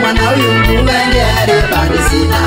mwana uyu nguva ndeareba ndisina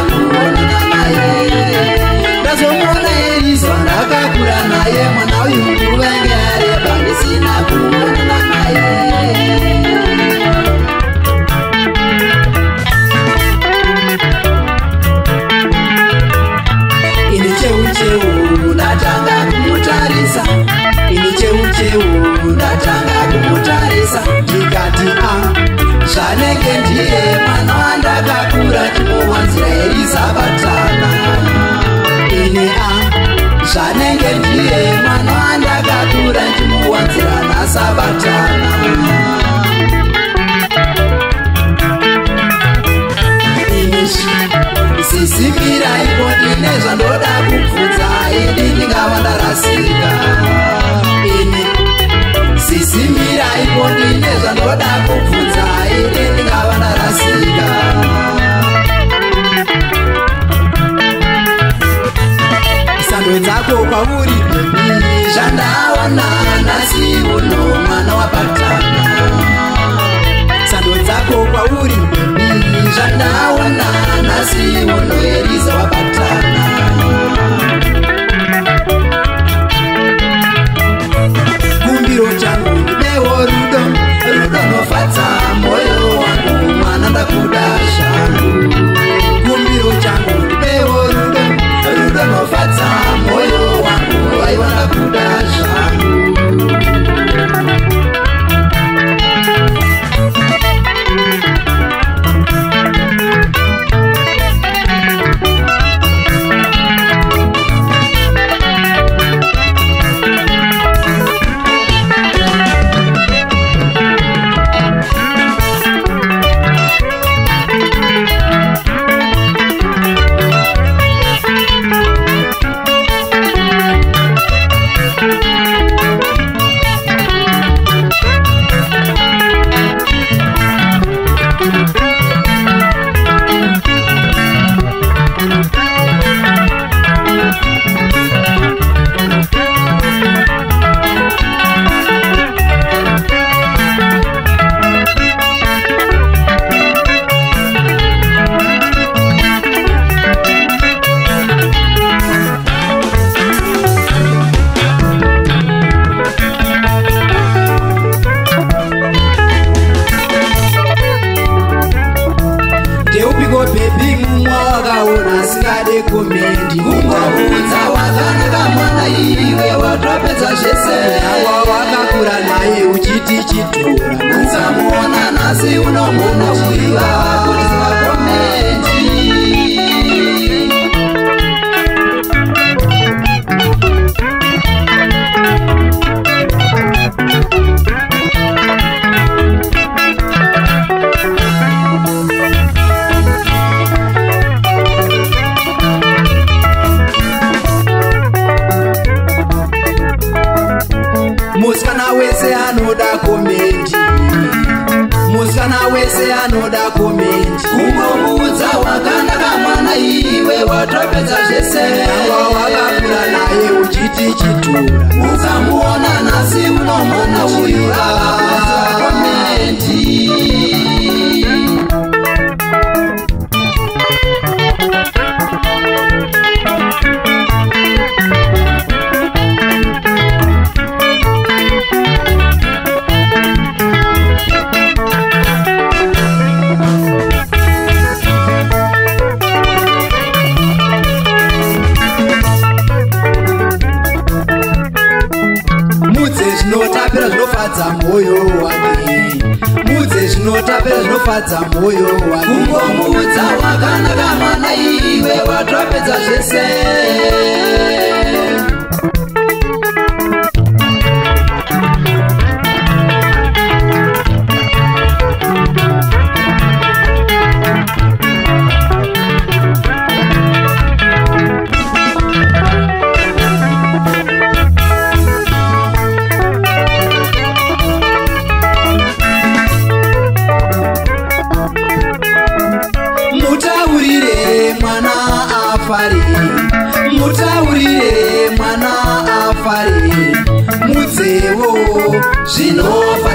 ndirairaipo ndine zvandoda kubvudza ini ndingava ndarasika ini sisimiraipo ndine zvandoda kubvudza ini ndingava ndarasika sando dzako kwamuri zvandawana nhasi uno mwana wabatana sando dzako kwauri zvandawana asi munhu yerizawabata hurumendi ungoudza wazanikamwana iwe watopedza zvese awa wakakura naye uchitichitura nasamuona nasi unomunoiva kutiva comente. zvinofadza moyo wani mudze zvinotape zvinofadza moyo wani kungomudza wakanaka mana iwe watapedza zvese afare mutaurire mwana afare mudzevo zvinofa